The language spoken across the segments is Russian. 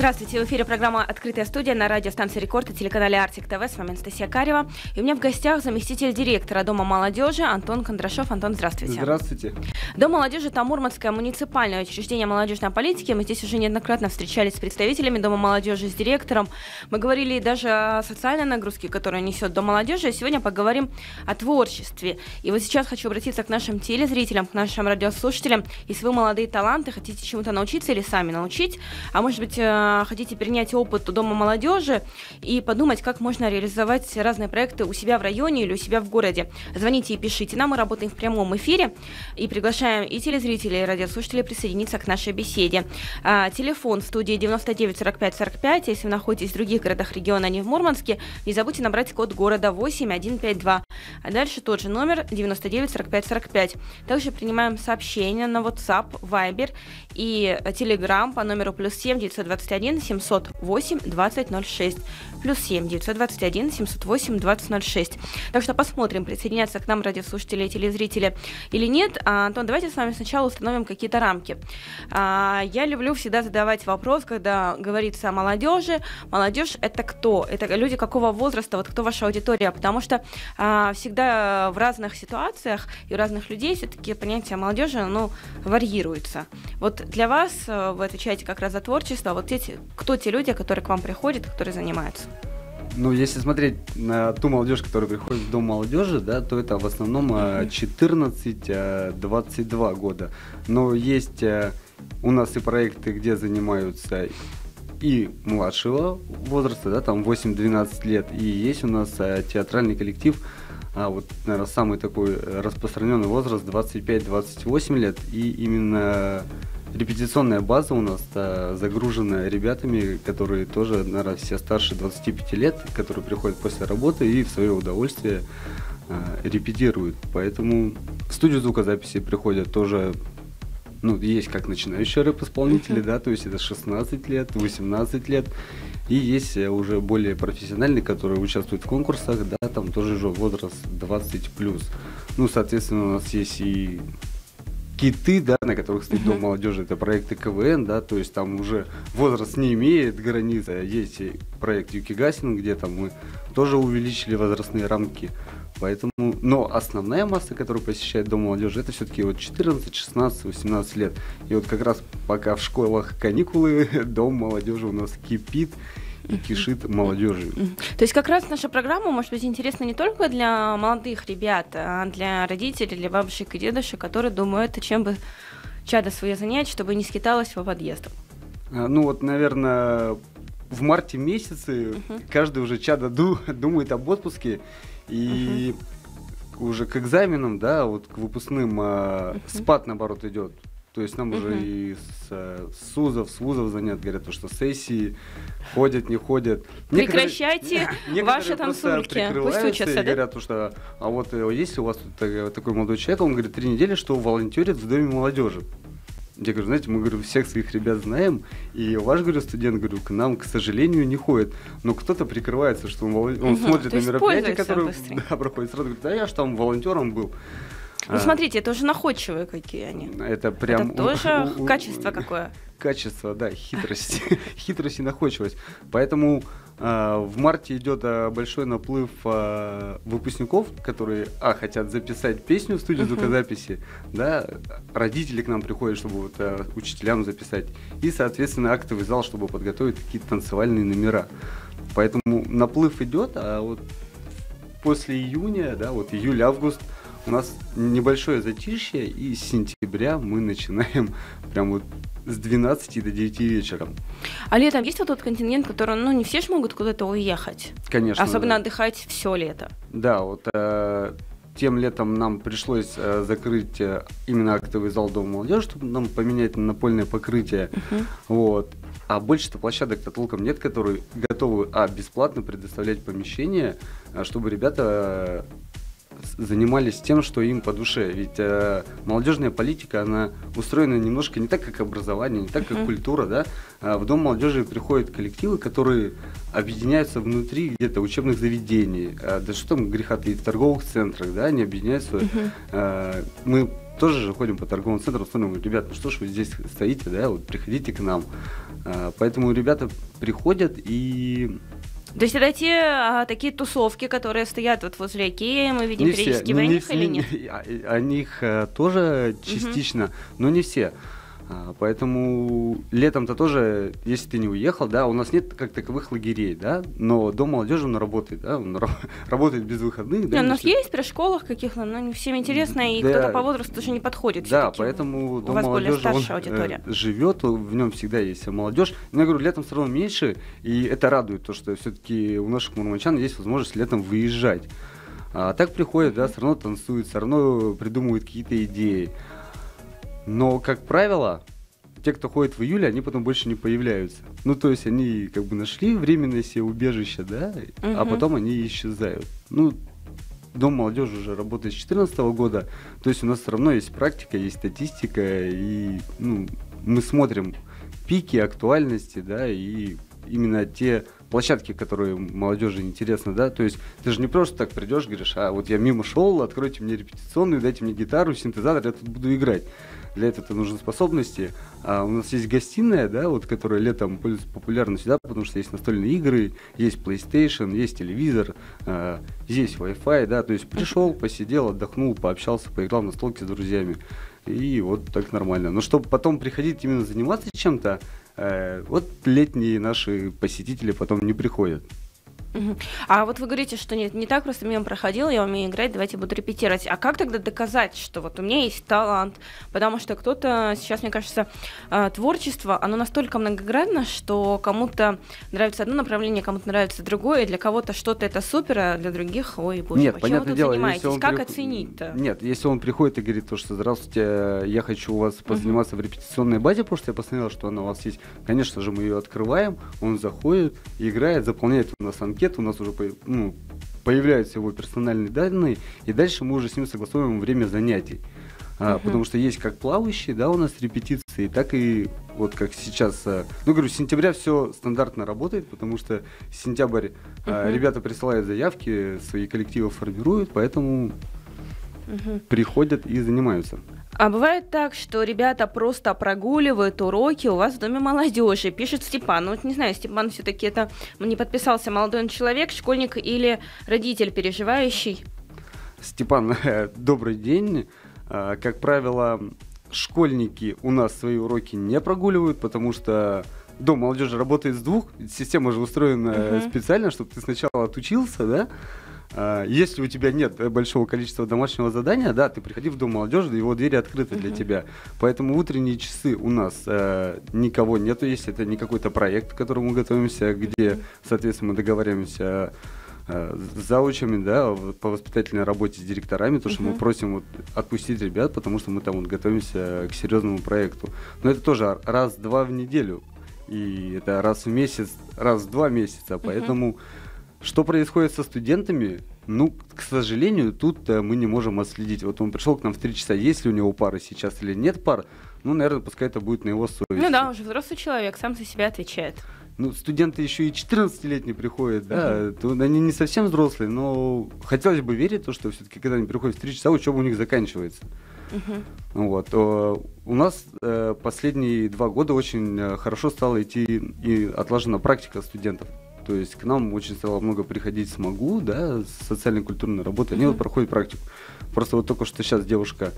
Здравствуйте, в эфире программа «Открытая студия» на радиостанции «Рекорд» и телеканале «Артик ТВ». С вами Анастасия Карева. И у меня в гостях заместитель директора Дома молодежи Антон Кондрашов. Антон, здравствуйте. Здравствуйте. Дом молодежи – это Мурманское муниципальное учреждение молодежной политики. Мы здесь уже неоднократно встречались с представителями Дома молодежи, с директором. Мы говорили даже о социальной нагрузке, которую несет Дом молодежи. И сегодня поговорим о творчестве. И вот сейчас хочу обратиться к нашим телезрителям, к нашим радиослушателям. Если вы молодые таланты, хотите чему-то научиться или сами научить, а может быть э, хотите перенять опыт у Дома молодежи и подумать, как можно реализовать разные проекты у себя в районе или у себя в городе. Звоните и пишите нам, мы работаем в прямом эфире и приглашаем и телезрителей, и радиослушателей присоединиться к нашей беседе. А, телефон в студии 99 45 45, если вы находитесь в других городах региона, а не в Мурманске, не забудьте набрать код города 8152. А дальше тот же номер 99 45 45. Также принимаем сообщения на WhatsApp, Viber и Telegram по номеру плюс 7 921 708 2006 плюс 7 921 708 2006. Так что посмотрим, присоединяться к нам радиослушатели и телезрители или нет. А, Антон, давайте с вами сначала установим какие-то рамки. А, я люблю всегда задавать вопрос, когда говорится о молодежи. Молодежь это кто? Это люди какого возраста? Вот кто ваша аудитория? Потому что а, всегда в разных ситуациях и у разных людей все-таки понятие молодежи, ну, варьируется. Вот для вас э, вы отвечаете как раз за творчество. Вот эти, кто те люди, которые к вам приходят, которые занимаются? Ну, если смотреть на ту молодежь, которая приходит в Дом молодежи, да, то это в основном 14-22 года. Но есть э, у нас и проекты, где занимаются и младшего возраста, да, там 8-12 лет, и есть у нас э, театральный коллектив, а вот, наверное, самый такой распространенный возраст 25-28 лет, и именно репетиционная база у нас -то загружена ребятами, которые тоже, наверное, все старше 25 лет, которые приходят после работы и в свое удовольствие э, репетируют. Поэтому в студию звукозаписи приходят тоже ну, есть как начинающие рэп-исполнители, uh-huh. да, то есть это 16 лет, 18 лет, и есть уже более профессиональные, которые участвуют в конкурсах, да, там тоже уже возраст 20 плюс. Ну, соответственно, у нас есть и киты, да, на которых стоит Дом молодежи, это проекты КВН, да, то есть там уже возраст не имеет границы. Есть проект Юкигасин, где там мы тоже увеличили возрастные рамки. Поэтому, но основная масса, которая посещает Дом молодежи, это все-таки вот 14, 16, 18 лет. И вот как раз пока в школах каникулы, Дом молодежи у нас кипит и кишит молодежью. То есть как раз наша программа может быть интересна не только для молодых ребят, а для родителей, для бабушек и дедушек, которые думают, чем бы чадо свое занять, чтобы не скиталось по подъездам. Ну вот, наверное, в марте месяце uh-huh. каждый уже чадо ду- думает об отпуске и uh-huh. уже к экзаменам, да, вот к выпускным uh-huh. спад наоборот идет. То есть нам уже и с, с СУЗов, с ВУЗов звонят, говорят, что сессии ходят, не ходят. Прекращайте ваши танцульки. Пусть учатся, и говорят, что а вот э, если у вас тут э, такой молодой человек, он говорит, три недели, что волонтерит в Доме молодежи. Я говорю, знаете, мы говорю, всех своих ребят знаем, и ваш, говорю, студент, говорю, к нам, к сожалению, не ходит. Но кто-то прикрывается, что он, он угу, смотрит на мероприятие, которое да, проходит сразу, говорит, да я же там волонтером был. Ну, а. смотрите, это уже находчивые какие они. Это прям... Это тоже у, у, качество какое? Качество, да, хитрость. хитрость и находчивость. Поэтому э, в марте идет э, большой наплыв э, выпускников, которые, а, хотят записать песню в студию звукозаписи, да, родители к нам приходят, чтобы вот, э, учителям записать, и, соответственно, актовый зал, чтобы подготовить какие-то танцевальные номера. Поэтому наплыв идет, а вот после июня, да, вот июль-август, у нас небольшое затишье, и с сентября мы начинаем прям вот с 12 до 9 вечера. А летом есть вот тот континент, который, ну, не все же могут куда-то уехать? Конечно. Особенно да. отдыхать все лето. Да, вот э, тем летом нам пришлось э, закрыть э, именно актовый зал Дома молодежи, чтобы нам поменять напольное покрытие. Uh-huh. Вот. А больше-то площадок-то толком нет, которые готовы, а, бесплатно предоставлять помещение, а, чтобы ребята занимались тем, что им по душе. Ведь э, молодежная политика, она устроена немножко не так, как образование, не так, как uh-huh. культура, да. А в Дом молодежи приходят коллективы, которые объединяются внутри где-то учебных заведений, а, да что там греха в торговых центрах, да, они объединяются. Uh-huh. Э, мы тоже же ходим по торговым центрам, смотрим, ребят, ну что ж вы здесь стоите, да, вот приходите к нам. А, поэтому ребята приходят и то есть это те а, такие тусовки, которые стоят вот возле Икеи, мы видим не периодически, все, вы о не, них или не, нет? О, о них а, тоже частично, угу. но не все. А, поэтому летом-то тоже, если ты не уехал, да, у нас нет как таковых лагерей, да, но дом молодежи он работает, да, он работает без выходных. Да, у нас есть при школах каких-то, но не всем интересно, и да, кто-то по возрасту даже не подходит. Да, поэтому у дом вас молодежи более он аудитория. Э, живет, в нем всегда есть молодежь. Но я говорю, летом все равно меньше, и это радует, то, что все-таки у наших мурманчан есть возможность летом выезжать. А так приходят, да, все равно танцуют, все равно придумывают какие-то идеи. Но, как правило, те, кто ходит в июле, они потом больше не появляются. Ну, то есть они как бы нашли временное себе убежище, да, угу. а потом они исчезают. Ну, Дом молодежи уже работает с 2014 года, то есть у нас все равно есть практика, есть статистика, и ну, мы смотрим пики актуальности, да, и именно те площадки, которые молодежи интересны, да, то есть ты же не просто так придешь, говоришь, а вот я мимо шел, откройте мне репетиционную, дайте мне гитару, синтезатор, я тут буду играть для этого нужны способности. А у нас есть гостиная, да, вот, которая летом пользуется популярностью, да, потому что есть настольные игры, есть PlayStation, есть телевизор, а, есть Wi-Fi, да, то есть пришел, посидел, отдохнул, пообщался, поиграл на столке с друзьями. И вот так нормально. Но чтобы потом приходить именно заниматься чем-то, э, вот летние наши посетители потом не приходят. А вот вы говорите, что нет, не так просто мимо проходил, я умею играть, давайте буду репетировать. А как тогда доказать, что вот у меня есть талант? Потому что кто-то сейчас, мне кажется, а, творчество, оно настолько многогранно, что кому-то нравится одно направление, кому-то нравится другое, для кого-то что-то это супер, а для других, ой, боже, нет, почему вы тут дело, занимаетесь? Как при... оценить-то? Нет, если он приходит и говорит то, что здравствуйте, я хочу у вас позаниматься uh-huh. в репетиционной базе, потому что я посмотрел, что она у вас есть, конечно же, мы ее открываем, он заходит, играет, заполняет у нас анкету, анкету, у нас уже ну, появляются его персональные данные, и дальше мы уже с ним согласовываем время занятий. А, uh-huh. Потому что есть как плавающие, да, у нас репетиции, так и вот как сейчас. А, ну, говорю, с сентября все стандартно работает, потому что сентябрь uh-huh. а, ребята присылают заявки, свои коллективы формируют, поэтому uh-huh. приходят и занимаются. А бывает так, что ребята просто прогуливают уроки у вас в Доме молодежи, пишет Степан. Ну, вот не знаю, Степан все-таки это не подписался молодой человек, школьник или родитель переживающий. Степан, добрый день. А, как правило, школьники у нас свои уроки не прогуливают, потому что Дом молодежи работает с двух. Система же устроена uh-huh. специально, чтобы ты сначала отучился, да, если у тебя нет э, большого количества домашнего задания, да, ты приходи в Дом молодежи, его двери открыты для тебя. Поэтому утренние часы у нас э, никого нету, если это не какой-то проект, к которому мы готовимся, где, соответственно, мы договариваемся э, с заучами, да, по воспитательной работе с директорами, то, что uh-huh. мы просим вот отпустить ребят, потому что мы там вот готовимся к серьезному проекту. Но это тоже раз-два в неделю. И это раз в месяц, раз в два месяца. Поэтому uh-huh что происходит со студентами? Ну, к сожалению, тут мы не можем отследить. Вот он пришел к нам в 3 часа, есть ли у него пары сейчас или нет пар. Ну, наверное, пускай это будет на его совести. Ну да, уже взрослый человек, сам за себя отвечает. Ну, студенты еще и 14-летние приходят, да, то они не совсем взрослые, но хотелось бы верить, то, что все-таки, когда они приходят в 3 часа, учеба у них заканчивается. Uh-huh. Вот. Э, у нас э, последние два года очень э, хорошо стала идти и отлажена практика студентов. То есть к нам очень стало много приходить смогу, да, с социальной культурной работы. Они mm-hmm. вот проходят практику. Просто вот только что сейчас девушка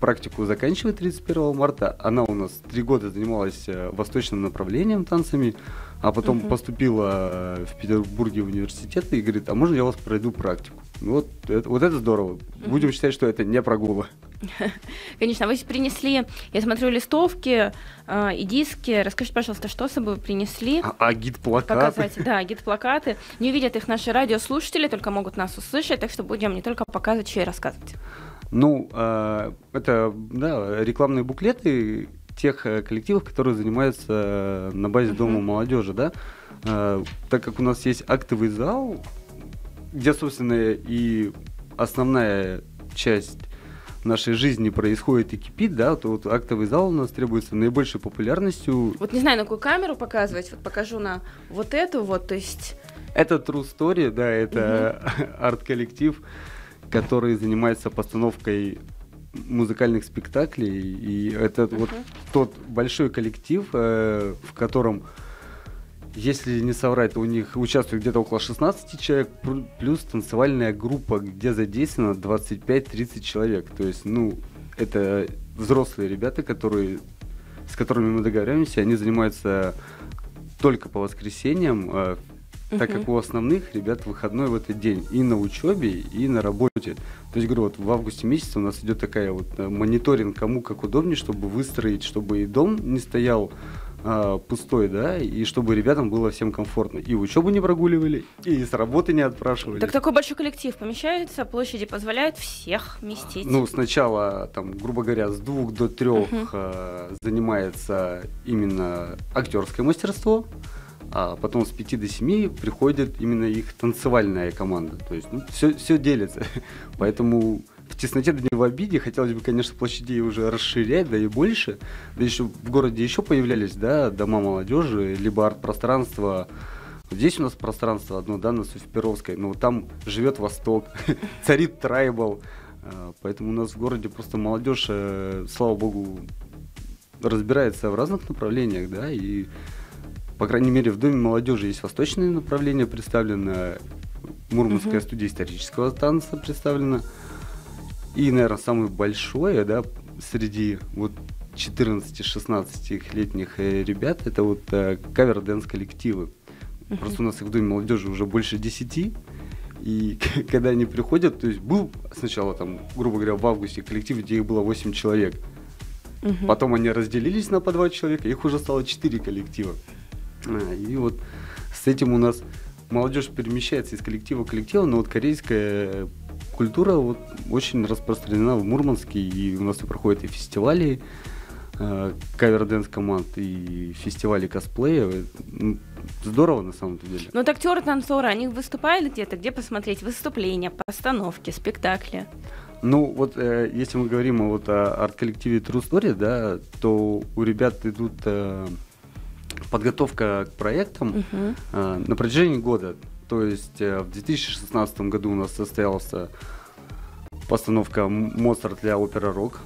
практику заканчивает 31 марта. Она у нас три года занималась э, восточным направлением танцами, а потом uh-huh. поступила э, в Петербурге в университет и говорит, а можно я у вас пройду практику? Вот это, вот это здорово. Uh-huh. Будем считать, что это не прогула. Конечно, вы принесли, я смотрю, листовки э, и диски. Расскажите, пожалуйста, что с собой принесли? А, а гид-плакаты? Показать, да, гид-плакаты. Не увидят их наши радиослушатели, только могут нас услышать, так что будем не только показывать, еще и рассказывать. Ну, э, это да, рекламные буклеты тех э, коллективов, которые занимаются на базе. Дома молодежи, да. Э, так как у нас есть актовый зал, где, собственно, и основная часть нашей жизни происходит и кипит, да, то вот актовый зал у нас требуется наибольшей популярностью. Вот не знаю, на какую камеру показывать, вот покажу на вот эту вот, то есть... Это True Story, да, это угу. арт-коллектив, который занимается постановкой музыкальных спектаклей, и это uh-huh. вот тот большой коллектив, э, в котором, если не соврать, то у них участвует где-то около 16 человек, плюс танцевальная группа, где задействовано 25-30 человек. То есть, ну, это взрослые ребята, которые, с которыми мы договариваемся, они занимаются только по воскресеньям, э, так как у основных ребят выходной в этот день и на учебе, и на работе. То есть, говорю, вот в августе месяце у нас идет такая вот э, мониторинг, кому как удобнее, чтобы выстроить, чтобы и дом не стоял а, пустой, да, и чтобы ребятам было всем комфортно. И учебу не прогуливали, и с работы не отпрашивали. Так такой большой коллектив помещается, площади позволяют всех вместить. Ну, сначала, там, грубо говоря, с двух до трех uh-huh. а, занимается именно актерское мастерство а потом с 5 до 7 приходит именно их танцевальная команда. То есть ну, все, все делится. Поэтому в тесноте да не в обиде. Хотелось бы, конечно, площадей уже расширять, да и больше. Да еще в городе еще появлялись, да, дома молодежи, либо арт-пространство. Здесь у нас пространство одно, да, на Суфиперовской, но там живет Восток, царит трайбал. А, поэтому у нас в городе просто молодежь, э, слава богу, разбирается в разных направлениях, да, и по крайней мере, в Доме молодежи есть восточное направление представлено, Мурманская uh-huh. студия исторического танца представлена. И, наверное, самое большое, да, среди вот 14-16-летних э, ребят, это вот э, cover dance коллективы. Uh-huh. Просто у нас их в Доме молодежи уже больше 10. И когда они приходят, то есть был сначала там, грубо говоря, в августе коллектив, где их было 8 человек. Uh-huh. Потом они разделились на по 2 человека, их уже стало 4 коллектива. А, и вот с этим у нас молодежь перемещается из коллектива в коллектив, но вот корейская культура вот очень распространена в Мурманске, и у нас и проходят и фестивали э, кавер-дэнс команд, и фестивали косплея. Здорово на самом деле. Ну, вот актеры, танцоры, они выступают где-то, где посмотреть выступления, постановки, спектакли? Ну, вот э, если мы говорим вот о арт-коллективе True Story, да, то у ребят идут э, подготовка к проектам угу. э, на протяжении года. То есть э, в 2016 году у нас состоялась постановка «Моцарт» для опера «Рок»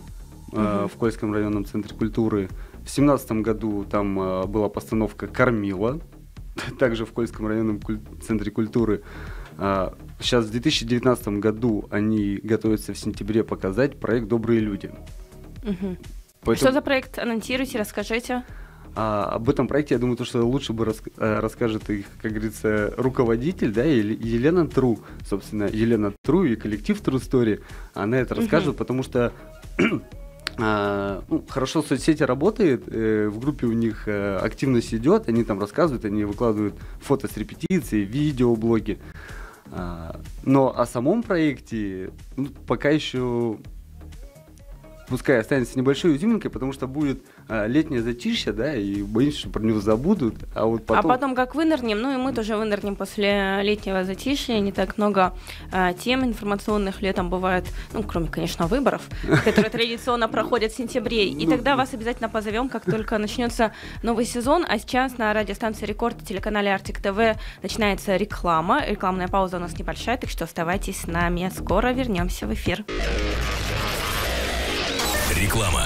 угу. в Кольском районном центре культуры. В 2017 году там э, была постановка «Кормила», также в Кольском районном куль- центре культуры. Сейчас в 2019 году они готовятся в сентябре показать проект «Добрые люди». Угу. Поэтому... Что за проект? Анонсируйте, расскажите. А об этом проекте, я думаю, то, что лучше бы рас, э, расскажет их, как говорится, руководитель, да, Елена Тру, собственно, Елена Тру и коллектив True Story, она это расскажет, потому что а, ну, хорошо соцсети работает, э, в группе у них э, активность идет, они там рассказывают, они выкладывают фото с репетиции, видео, блоги. А, но о самом проекте ну, пока еще пускай останется небольшой изюминкой, потому что будет летнее затишье, да, и боимся, что про него забудут, а вот потом... А потом как вынырнем, ну и мы тоже вынырнем после летнего затишья, не так много а, тем информационных летом бывает, ну, кроме, конечно, выборов, которые традиционно проходят в сентябре, и ну, тогда вас обязательно позовем, как только начнется новый сезон, а сейчас на радиостанции Рекорд и телеканале Артик ТВ начинается реклама, рекламная пауза у нас небольшая, так что оставайтесь с нами, скоро вернемся в эфир. Реклама.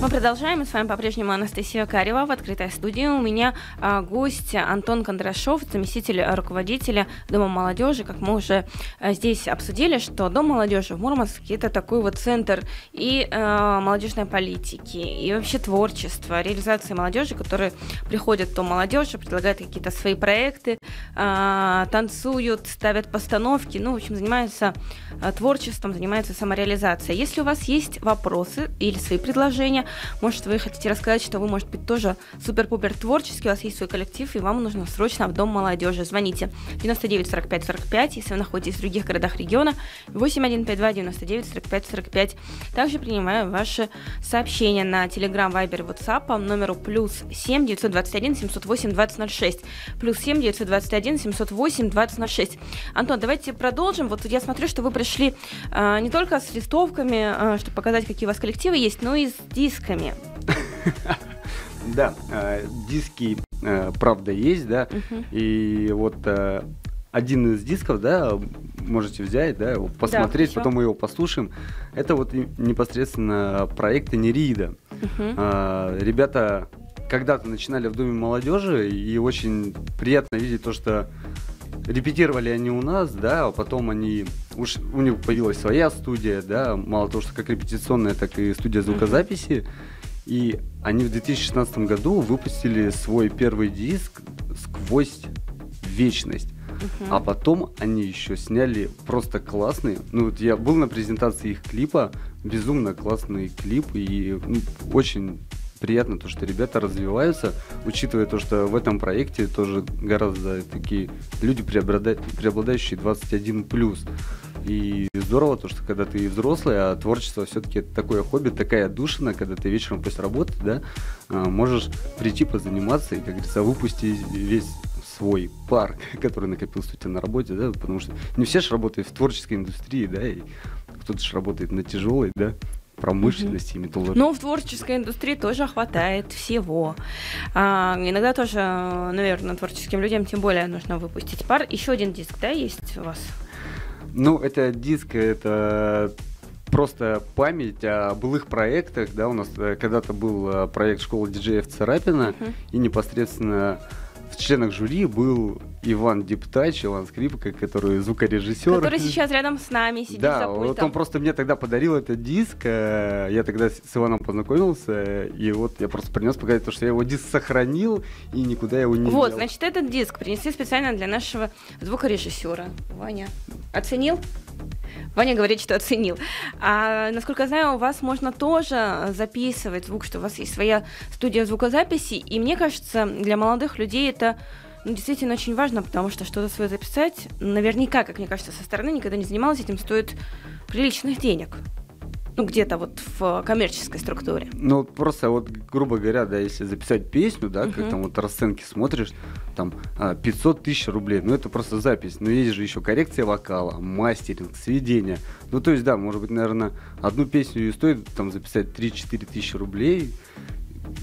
Мы продолжаем. с вами по-прежнему Анастасия Карева в открытой студии. У меня а, гость Антон Кондрашов, заместитель руководителя Дома молодежи. Как мы уже а, здесь обсудили, что Дом молодежи в Мурманске это такой вот центр и а, молодежной политики, и вообще творчества, реализации молодежи, которые приходят в Дом молодежи, предлагают какие-то свои проекты, а, танцуют, ставят постановки, ну, в общем, занимаются а, творчеством, занимаются самореализацией. Если у вас есть вопросы или свои предложения, может, вы хотите рассказать, что вы, может быть, тоже супер-пупер творческий, у вас есть свой коллектив, и вам нужно срочно в Дом молодежи. Звоните 99 45 45, если вы находитесь в других городах региона, 8152 99 45 45. Также принимаю ваши сообщения на Telegram, Viber и WhatsApp по номеру плюс 7 921 708 2006. Плюс 7 921 708 2006. Антон, давайте продолжим. Вот я смотрю, что вы пришли э, не только с листовками, э, чтобы показать, какие у вас коллективы есть, но и с дисками. Да, э, диски, э, правда, есть, да. И вот э, один из дисков, да, можете взять, да, посмотреть, да, потом мы его послушаем. Это вот непосредственно проект Нерида. Угу. А, ребята когда-то начинали в Доме молодежи, и очень приятно видеть то, что репетировали они у нас, да, а потом они уж у них появилась своя студия, да, мало того, что как репетиционная, так и студия звукозаписи. И они в 2016 году выпустили свой первый диск «Сквозь вечность». Uh-huh. А потом они еще сняли просто классный. Ну, вот я был на презентации их клипа, безумно классный клип и ну, очень приятно то, что ребята развиваются, учитывая то, что в этом проекте тоже гораздо такие люди, преобладающие 21 плюс. И здорово то, что когда ты взрослый, а творчество все-таки такое хобби, такая отдушина, когда ты вечером после работы, да, а, можешь прийти позаниматься и, как говорится, выпустить весь свой парк, который накопился у тебя на работе, да, потому что не все же работают в творческой индустрии, да, и кто-то же работает на тяжелой, да, промышленности и металлургии. Ну, в творческой индустрии тоже хватает всего. А, иногда тоже, наверное, творческим людям тем более нужно выпустить пар. Еще один диск, да, есть у вас? Ну, это диск, это просто память о былых проектах, да, у нас э, когда-то был э, проект школы диджеев Царапина, uh-huh. и непосредственно членах жюри был Иван Диптач, Иван Скрипка, который звукорежиссер. Который сейчас рядом с нами сидит Да, за вот он просто мне тогда подарил этот диск, э, я тогда с Иваном познакомился, и вот я просто принес показать то, что я его диск сохранил, и никуда его не Вот, взял. значит, этот диск принесли специально для нашего звукорежиссера. Ваня, оценил? Ваня говорит, что оценил. А, насколько я знаю, у вас можно тоже записывать звук, что у вас есть своя студия звукозаписи, и мне кажется, для молодых людей это ну, действительно очень важно, потому что что-то свое записать, наверняка, как мне кажется, со стороны никогда не занималась этим, стоит приличных денег ну, где-то вот в коммерческой структуре. Ну, просто вот, грубо говоря, да, если записать песню, да, uh-huh. как там вот расценки смотришь, там 500 а, тысяч рублей, ну, это просто запись. Но есть же еще коррекция вокала, мастеринг, сведение. Ну, то есть, да, может быть, наверное, одну песню и стоит там записать 3-4 тысячи рублей,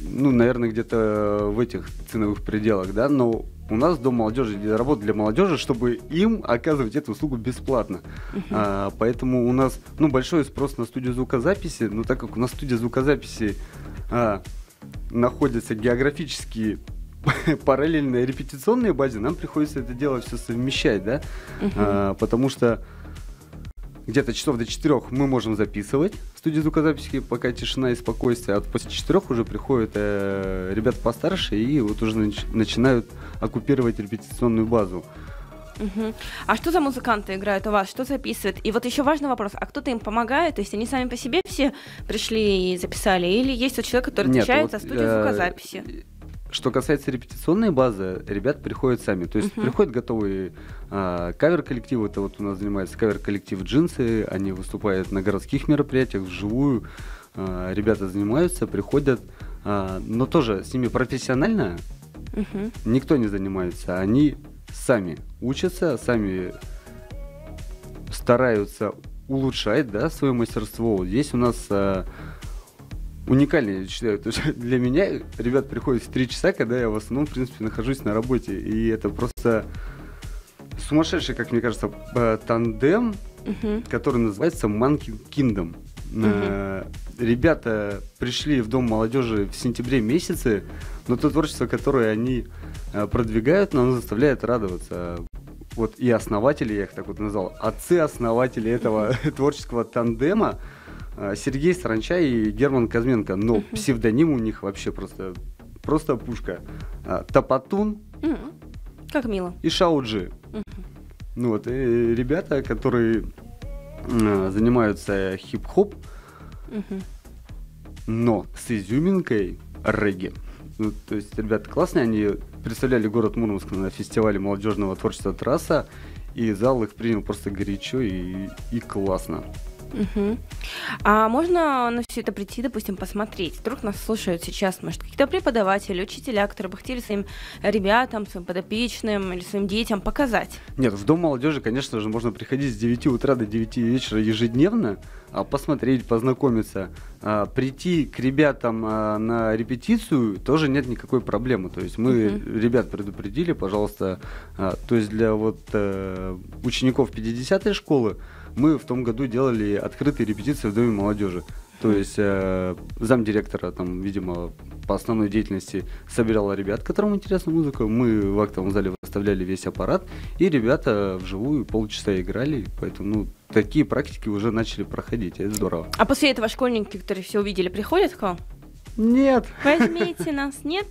ну, наверное, где-то в этих ценовых пределах, да, но у нас Дом молодежи работает для молодежи, чтобы им оказывать эту услугу бесплатно. Uh-huh. А, поэтому у нас ну, большой спрос на студию звукозаписи, но так как у нас студия звукозаписи а, находится географически параллельно репетиционной базе, нам приходится это дело все совмещать, да, uh-huh. а, потому что где-то часов до четырех мы можем записывать студии звукозаписи, пока тишина и спокойствие, а после четырех уже приходят э, ребята постарше и вот уже нач- начинают оккупировать репетиционную базу. Угу. А что за музыканты играют у вас? Что записывают? И вот еще важный вопрос: а кто-то им помогает? То есть они сами по себе все пришли и записали? Или есть вот человек, который отвечает Нет, вот, за студию э, звукозаписи? Что касается репетиционной базы, ребят приходят сами. То есть uh-huh. приходят готовые а, кавер-коллективы. Это вот у нас занимается кавер-коллектив «Джинсы». Они выступают на городских мероприятиях вживую. А, ребята занимаются, приходят. А, но тоже с ними профессионально uh-huh. никто не занимается. Они сами учатся, сами стараются улучшать да, свое мастерство. Вот здесь у нас а, уникальный, я считаю. То есть для меня ребят приходят в 3 часа, когда я в основном, в принципе, нахожусь на работе. И это просто сумасшедший, как мне кажется, тандем, uh-huh. который называется Monkey Kingdom. Uh-huh. Ребята пришли в Дом молодежи в сентябре месяце, но то творчество, которое они э, продвигают, оно заставляет радоваться. Вот и основатели, я их так вот назвал, отцы-основатели этого творческого тандема, Сергей Саранча и Герман Казменко. Но uh-huh. псевдоним у них вообще просто, просто пушка. А, Топотун. Uh-huh. Как мило. И Шауджи. Uh-huh. Ну вот, и ребята, которые а, занимаются хип-хоп, uh-huh. но с изюминкой регги. Ну, то есть ребята классные, они представляли город Мурманск на фестивале молодежного творчества «Трасса», и зал их принял просто горячо и, и классно. Угу. А можно на все это прийти, допустим, посмотреть? Вдруг нас слушают сейчас, может, какие-то преподаватели, учителя, которые бы хотели своим ребятам, своим подопечным или своим детям показать? Нет, в Дом молодежи, конечно же, можно приходить с 9 утра до 9 вечера ежедневно, а, посмотреть, познакомиться. А, прийти к ребятам а, на репетицию тоже нет никакой проблемы. То есть мы uh-huh. ребят предупредили, пожалуйста, то есть для вот э, учеников 50-й школы мы в том году делали открытые репетиции в Доме молодежи. То есть э, замдиректора, там, видимо, по основной деятельности собирала ребят, которым интересна музыка. Мы в актовом зале выставляли весь аппарат, и ребята вживую полчаса играли. Поэтому ну, такие практики уже начали проходить, это здорово. А после этого школьники, которые все увидели, приходят к вам? Нет. Возьмите нас, нет?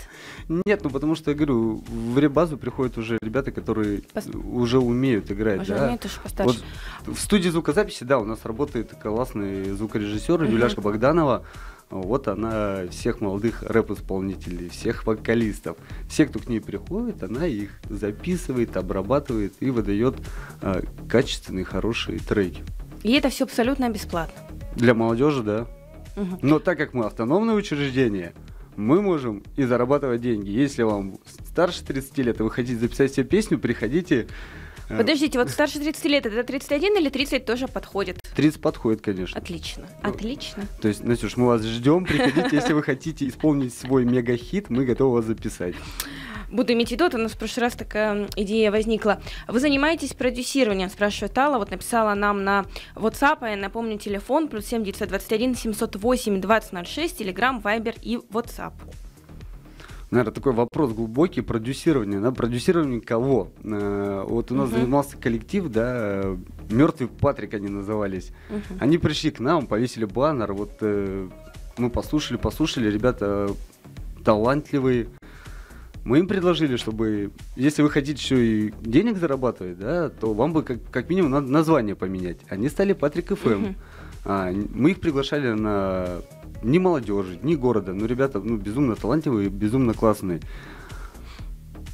Нет, ну потому что, я говорю, в ребазу приходят уже ребята, которые Пос... уже умеют играть. Уже да? умеют, уж постарше. Вот в студии звукозаписи, да, у нас работает классный звукорежиссер uh-huh. Юляшка Богданова. Вот она всех молодых рэп-исполнителей, всех вокалистов. Все, кто к ней приходит, она их записывает, обрабатывает и выдает э, качественные, хорошие треки. И это все абсолютно бесплатно. Для молодежи, да. Но так как мы автономное учреждение, мы можем и зарабатывать деньги. Если вам старше 30 лет, и вы хотите записать себе песню, приходите. Э, Подождите, вот старше 30 лет, это 31 или 30 тоже подходит? 30 подходит, конечно. Отлично, отлично. То есть, Настюш, мы вас ждем, приходите, если вы хотите исполнить свой мега-хит, мы готовы вас записать буду иметь в виду, у нас в прошлый раз такая идея возникла. Вы занимаетесь продюсированием, спрашивает Алла, вот написала нам на WhatsApp, я напомню, телефон, плюс 7 921 708 2006, Telegram, Viber и WhatsApp. Наверное, такой вопрос глубокий, продюсирование, да, продюсирование кого? Э, вот у нас uh-huh. занимался коллектив, да, Мертвый Патрик они назывались. Uh-huh. Они пришли к нам, повесили баннер, вот э, мы послушали, послушали, ребята талантливые, мы им предложили, чтобы, если вы хотите еще и денег зарабатывать, да, то вам бы как, как минимум надо название поменять. Они стали Патрик ФМ. Uh-huh. А, мы их приглашали на ни молодежи, ни города. Ну, ребята, ну, безумно талантливые, безумно классные.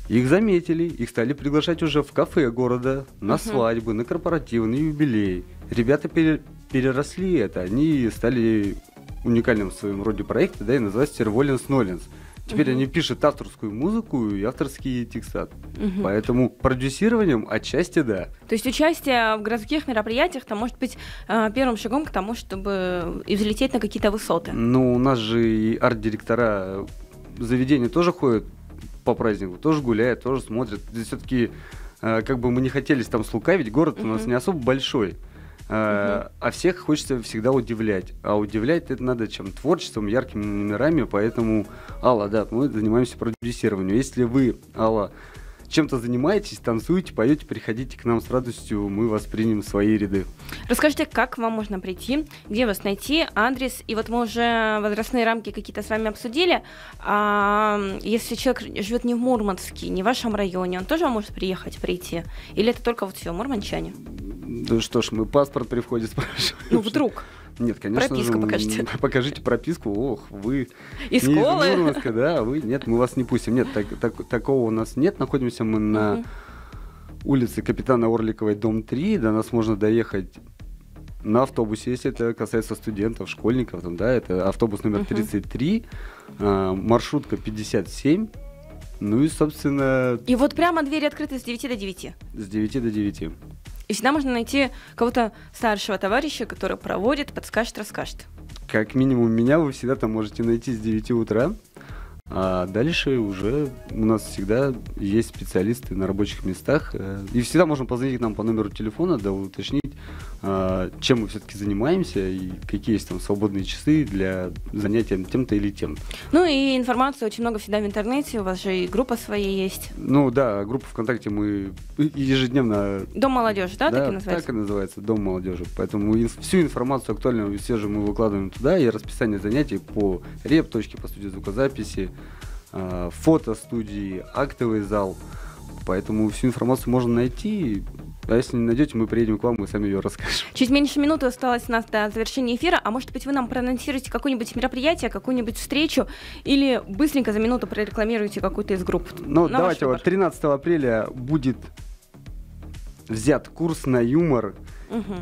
Их заметили, их стали приглашать уже в кафе города, на uh-huh. свадьбы, на корпоративы, на юбилей. Ребята пере, переросли это, они стали уникальным в своем роде проекта, да, и называется Терволенс Ноленс. Теперь угу. они пишут авторскую музыку и авторские текста. Угу. Поэтому продюсированием отчасти да. То есть участие в городских мероприятиях там может быть э, первым шагом к тому, чтобы и взлететь на какие-то высоты. Ну, у нас же и арт-директора заведения тоже ходят по празднику, тоже гуляют, тоже смотрят. Все-таки, э, как бы мы не хотели там слукавить, город угу. у нас не особо большой. Uh-huh. А всех хочется всегда удивлять. А удивлять это надо чем? Творчеством, яркими номерами. Поэтому, Алла, да, мы занимаемся продюсированием. Если вы, Алла, чем-то занимаетесь, танцуете, поете, приходите к нам с радостью, мы вас примем в свои ряды. Расскажите, как вам можно прийти, где вас найти, адрес, и вот мы уже возрастные рамки какие-то с вами обсудили, а если человек живет не в Мурманске, не в вашем районе, он тоже может приехать, прийти? Или это только вот все, мурманчане? Ну что ж, мы паспорт при входе спрашиваем. Ну вдруг. Нет, конечно Прописку же. покажите. Покажите прописку. Ох, вы из не школы. из Мурманска, да, вы. Нет, мы вас не пустим. Нет, так, так, такого у нас нет. Находимся мы на угу. улице Капитана Орликовой, дом 3. До нас можно доехать на автобусе, если это касается студентов, школьников, там, да, это автобус номер 33, uh-huh. маршрутка 57. Ну и, собственно... И вот прямо двери открыты с 9 до 9? С 9 до 9. И всегда можно найти кого-то старшего товарища, который проводит, подскажет, расскажет. Как минимум меня вы всегда там можете найти с 9 утра. А дальше уже у нас всегда есть специалисты на рабочих местах. Э, и всегда можем позвонить нам по номеру телефона, да уточнить, чем мы все-таки занимаемся и какие есть там свободные часы для занятия тем-то или тем. Ну и информации очень много всегда в интернете, у вас же и группа своя есть. Ну да, группа ВКонтакте мы ежедневно... Дом молодежи, да, да так и называется? так и называется, Дом молодежи. Поэтому всю информацию актуальную все же мы выкладываем туда, и расписание занятий по реп, точке по студии звукозаписи, а, фото студии, актовый зал. Поэтому всю информацию можно найти. А если не найдете, мы приедем к вам, мы сами ее расскажем. Чуть меньше минуты осталось у нас до завершения эфира. А может быть, вы нам проанонсируете какое-нибудь мероприятие, какую-нибудь встречу, или быстренько за минуту прорекламируете какую-то из групп? Ну, на давайте вот 13 апреля будет взят курс на юмор. Угу.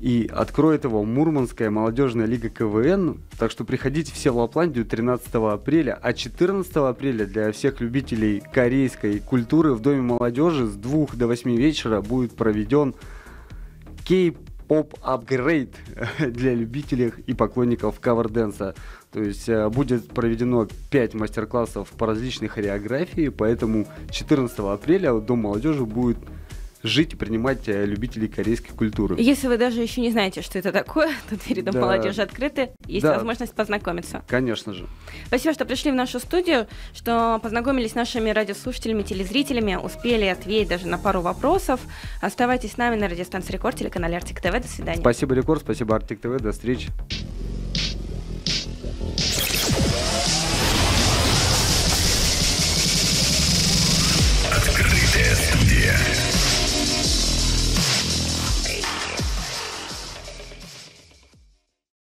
И откроет его Мурманская молодежная лига КВН. Так что приходите все в Лапландию 13 апреля. А 14 апреля для всех любителей корейской культуры в Доме молодежи с 2 до 8 вечера будет проведен K-pop Upgrade для любителей и поклонников кавер-дэнса. То есть э, будет проведено 5 мастер-классов по различной хореографии, поэтому 14 апреля Дом молодежи будет жить и принимать э, любителей корейской культуры. Если вы даже еще не знаете, что это такое, то двери Дом да. молодежи открыты, есть да. возможность познакомиться. Конечно же. Спасибо, что пришли в нашу студию, что познакомились с нашими радиослушателями, телезрителями, успели ответить даже на пару вопросов. Оставайтесь с нами на радиостанции Рекорд, телеканале Артик ТВ. До свидания. Спасибо, Рекорд, спасибо, Артик ТВ. До встречи.